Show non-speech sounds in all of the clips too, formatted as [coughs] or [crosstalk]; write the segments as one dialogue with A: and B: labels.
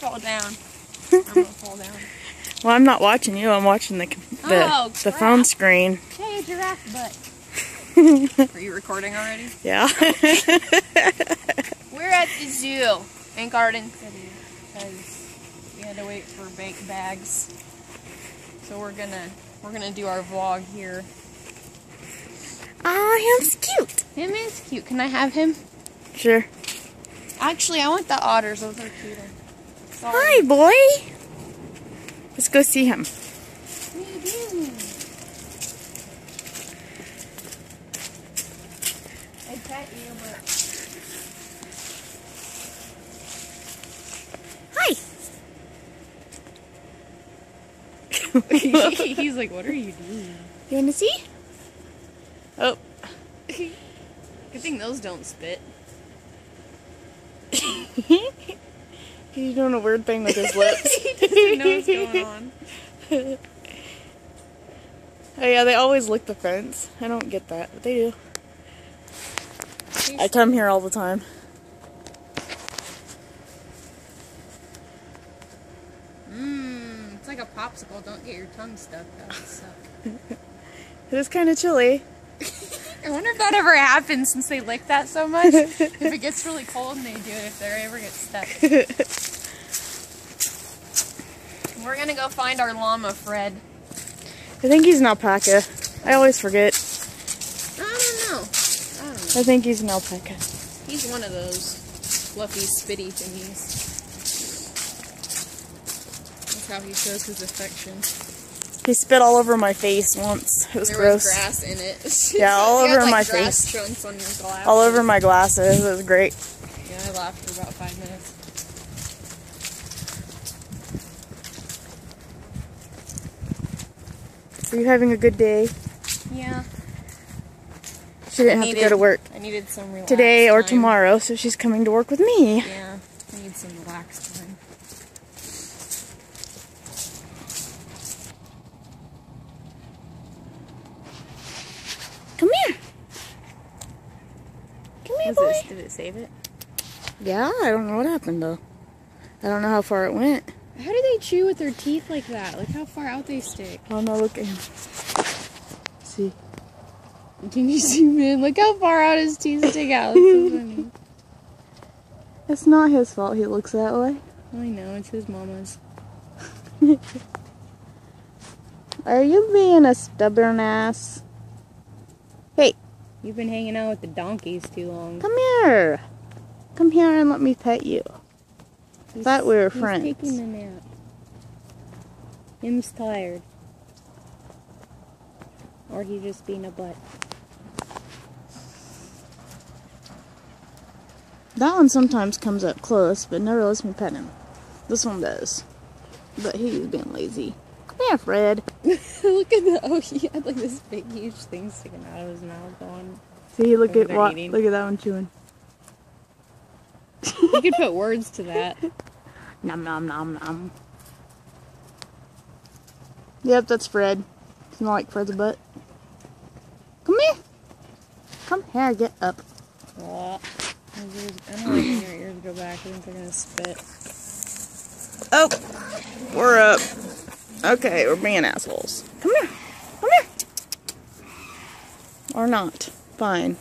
A: fall down. I'm [laughs] gonna fall down.
B: Well, I'm not watching you. I'm watching the the,
A: Oh,
B: the phone screen. [laughs]
A: Hey, giraffe butt. [laughs] Are you recording already?
B: Yeah.
A: We're at the zoo in Garden City because we had to wait for bank bags. So we're gonna we're gonna do our vlog here.
B: Ah, he's cute.
A: Him is cute. Can I have him?
B: Sure.
A: Actually, I want the otters. Those are cuter. Sorry.
B: Hi, boy. Let's go see him.
A: What are you doing? I pet you, but
B: Hi. [laughs]
A: he's like, "What are you doing?"
B: You want to see? Oh. [laughs]
A: Good thing those don't spit. [laughs]
B: He's doing a weird thing with his lips. [laughs]
A: he doesn't know what's going on.
B: Oh yeah, they always lick the fence. I don't get that, but they do. I come here all the time.
A: Mmm, it's like a popsicle. Don't get your tongue stuck. That would suck. [laughs]
B: It is kind of chilly. [laughs]
A: I wonder if that ever happens since they lick that so much. if it gets really cold and they do it, if they ever get stuck. We're gonna go find our llama, Fred.
B: I think he's an alpaca. I always forget.
A: I don't know. I don't know.
B: I think he's an alpaca.
A: He's one of those fluffy, spitty thingies. That's how he shows his affection.
B: He spit all over my face once. It was
A: there
B: gross.
A: was grass in it. [laughs]
B: Yeah, all
A: You had,
B: over
A: like,
B: my
A: grass
B: face.
A: chunks on your glass.
B: All over my glasses. It was great.
A: Yeah, I laughed for about five minutes.
B: Are you having a good day?
A: Yeah.
B: She didn't have to go to work
A: I needed some relax
B: today or
A: time.
B: tomorrow, so she's coming to work with me.
A: Yeah, I need some relaxed time.
B: Come here. Come here,
A: Was
B: boy.
A: it, did it save it?
B: Yeah, I don't know what happened though. I don't know how far it went.
A: How do they chew with their teeth like that? Look how far out they stick.
B: Oh no, look at him. See.
A: Can you [laughs] zoom in? Look how far out his teeth stick out. That's so funny. [laughs] [laughs]
B: It's not his fault he looks that way.
A: I know, it's his mama's.
B: Are you being a stubborn ass? Hey,
A: You've been hanging out with the donkeys too long.
B: come here. Come here and let me pet you.
A: He's-
B: thought we were friends.
A: he's
B: friends.
A: taking a nap. Him's tired. Or he's just being a butt.
B: That one sometimes comes up close, but never lets me pet him. This one does. But he's being lazy. Come here, Fred. [laughs]
A: Look at that. Oh, he had like this big, huge thing sticking out of his mouth on.
B: See, look at what?
A: eating.
B: Look at that one chewing.
A: You could put words to that. [laughs]
B: Nom nom nom nom. Yep, that's Fred. Smell like Fred's butt. Come here. Come here, get up.
A: What? I don't like when your ears go back. I think they're gonna spit.
B: Oh, we're up. Okay, we're being assholes. Come here. Come here. Or not. Fine.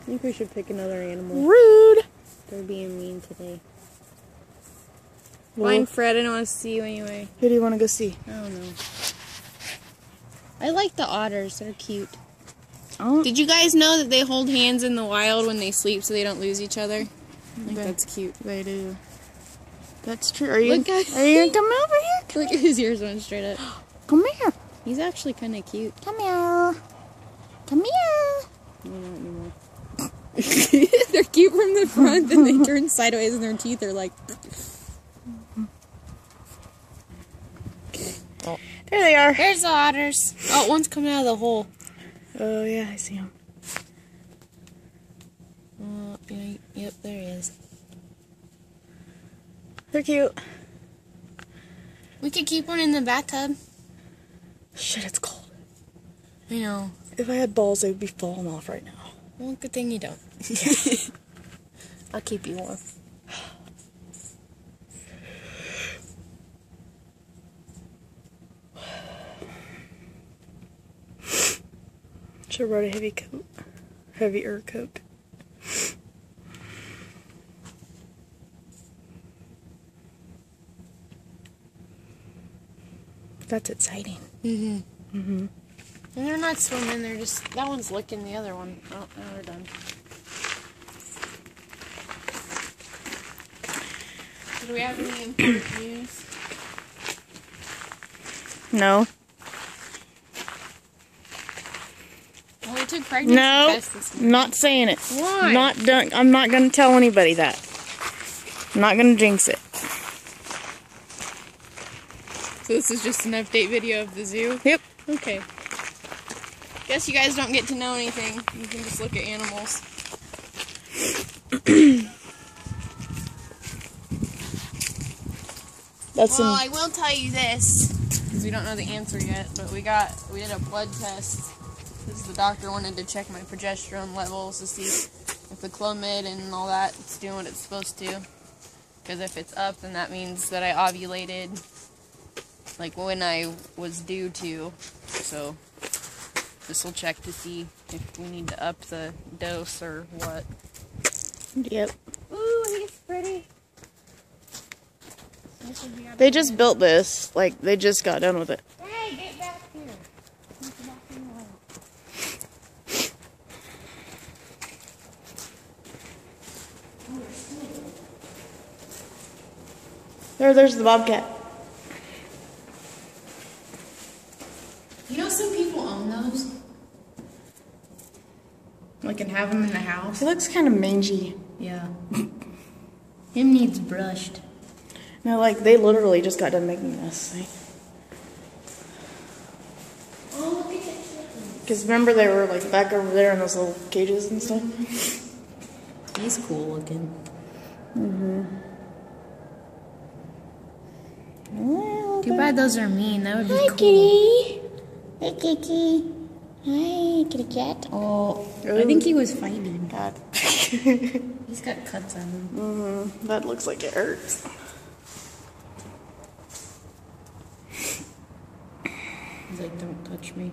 A: I think we should pick another animal.
B: Rude.
A: They're being mean today.
B: Well,
A: Fine, Fred. I don't want to see you anyway.
B: who do you want to go see?
A: I don't know. I like the otters. They're cute.
B: Oh,
A: Did you guys know that they hold hands in the wild when they sleep so they don't lose each other? I
B: They-
A: that's cute.
B: they do. That's true. Are you?
A: Look at-
B: are you [laughs] come over here?
A: Look at his ears going straight up. [gasps]
B: Come here.
A: He's actually kind of cute.
B: Come here. Come here.
A: No, not anymore. [laughs] They're cute from the front, then they turn sideways and their teeth are like.
B: There they are.
A: There's the otters. Oh, one's coming out of the hole.
B: Oh yeah, I see them.
A: Uh, yeah, yep, there he is.
B: They're cute.
A: We could keep one in the bathtub.
B: Shit, it's cold.
A: I know.
B: If I had balls, they would be falling off right now.
A: Well, good thing you don't. I'll keep you warm. [sighs]
B: Should have brought a heavy coat, heavier coat. That's exciting.
A: Mm-hmm.
B: Mm-hmm.
A: And they're not swimming, they're just, that one's licking the other one. Oh, now they're done. Do we have any important [coughs] news?
B: No.
A: Well, we took pregnancy
B: No.
A: tests this.
B: Not saying it.
A: Why?
B: Not done. I'm not going to tell anybody that. I'm not going to jinx it.
A: So this is just an update video of the zoo?
B: Yep.
A: Okay. Guess you guys don't get to know anything. You can just look at animals. [clears throat]
B: That's
A: Well,
B: an,
A: I will tell you this, because we don't know the answer yet, but we got, we did a blood test. Because the doctor wanted to check my progesterone levels to see if the Clomid and all that is doing what it's supposed to. Because if it's up, then that means that I ovulated, like when I was due to. So, this will check to see if we need to up the dose or what.
B: yep.
A: Ooh, he's pretty.
B: They just built this. Like, they just got done with it.
A: Hey, get back here. Get back in the way.
B: There, there's the bobcat.
A: You know some people own those? Like and have them in the house?
B: He looks kind of mangy.
A: Yeah. Him needs brushed.
B: No, like, they literally just got done making this.
A: Oh, look at that.
B: Because remember, they were, like, back over there in those little cages and stuff?
A: He's cool looking.
B: Well,
A: Too bad those are mean. That would be
B: Hi,
A: cool.
B: kitty. Hey, kitty. Hi, kitty cat.
A: Oh, I think he was fighting.
B: God. [laughs]
A: He's got cuts on him.
B: mm, that looks like it hurts.
A: He's like, don't touch me.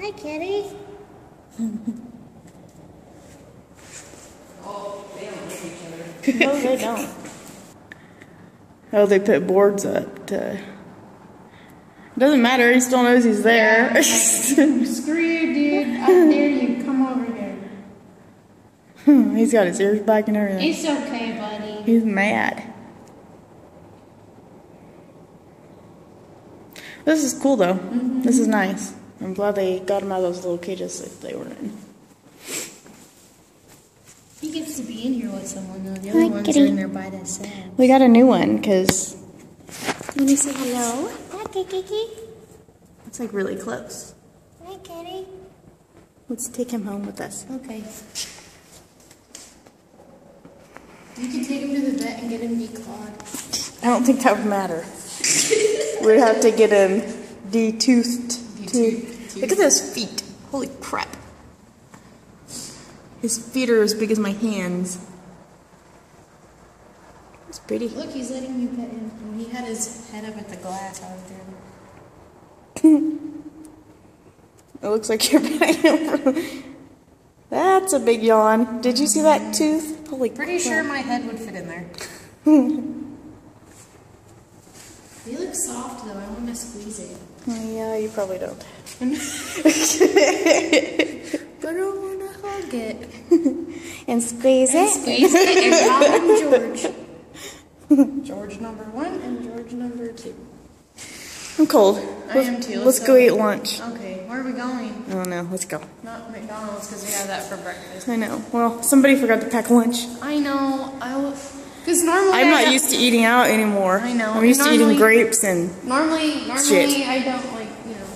B: Hi, kitty. [laughs] [laughs]
A: Oh, they don't like each other.
B: no, they don't. Oh, they put boards up to. Doesn't matter. He still knows he's there. [laughs]
A: Screw you, dude. How dare you? Come over here.
B: Hmm, he's got his ears back and everything.
A: It's okay, buddy.
B: He's mad. This is cool though. Mm-hmm. This is nice. I'm glad they got him out of those little cages that they were in.
A: He gets to be in here with someone though. The
B: Hi,
A: other ones
B: kitty.
A: are in there by themselves.
B: We got a new one because
C: Let me say hello. Hi, Kiki.
B: it's like really close.
C: Hi, Kitty.
B: Let's take him home with us.
A: Okay. You can take him to the vet and get him declawed.
B: I don't think that would matter. [laughs] We'd have to get him de-toothed. Look at those feet. Holy crap. His feet are as big as my hands. Pretty.
A: Look, he's letting you pet him. When oh, he had his head up at the glass, I was there. [laughs]
B: It looks like you're [laughs] petting him. [laughs] That's a big yawn. Did you see that tooth? Holy
A: Pretty
B: crap.
A: sure my head would fit in there. he looks soft though. I want to squeeze it.
B: Yeah, you probably don't.
A: But I want to hug it.
B: And squeeze
A: And
B: it.
A: squeeze it and George. [laughs] George number one and George number two.
B: I'm cold.
A: I
B: Let's,
A: am too.
B: Let's
A: Let's
B: go
A: go.
B: eat lunch.
A: Okay, where are we going?
B: I don't know. Let's go.
A: Not McDonald's because we have that for breakfast.
B: I know. Well, somebody forgot to pack lunch.
A: I know. I. Because normally
B: I'm not used to eating out anymore.
A: I know.
B: I'm used to eating grapes and
A: Normally, normally
B: Shit.
A: I don't like you know.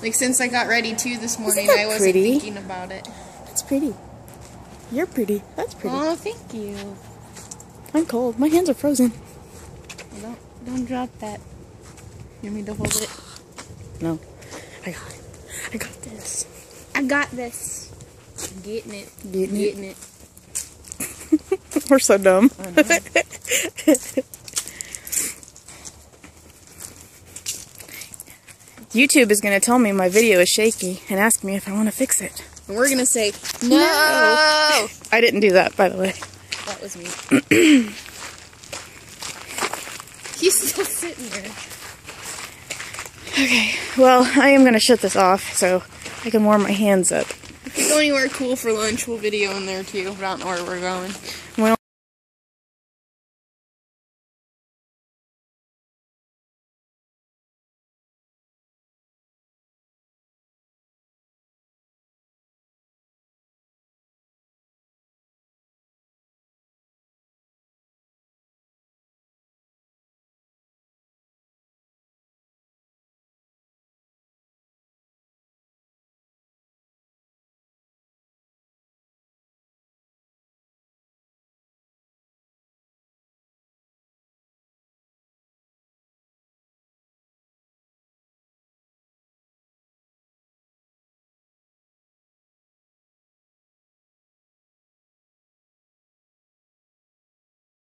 A: Like since I got ready too this morning, I wasn't
B: pretty?
A: thinking about it.
B: it's pretty. You're pretty. That's pretty.
A: Oh, thank you.
B: I'm cold. My hands are frozen.
A: Don't don't drop that. You need to hold it?
B: No. I got it. I got this.
A: I got this. Getting it.
B: Getting it.
A: Getting it. [laughs]
B: We're so dumb. [laughs] YouTube is going to tell me my video is shaky and ask me if I want to fix it.
A: And we're gonna say no. [laughs]
B: I didn't do that, by the way.
A: Was me. [coughs] He's still sitting there.
B: Okay, well, I am going to shut this off so I can warm my hands up.
A: If we go anywhere cool for lunch, we'll video in there too. But I don't know where we're going.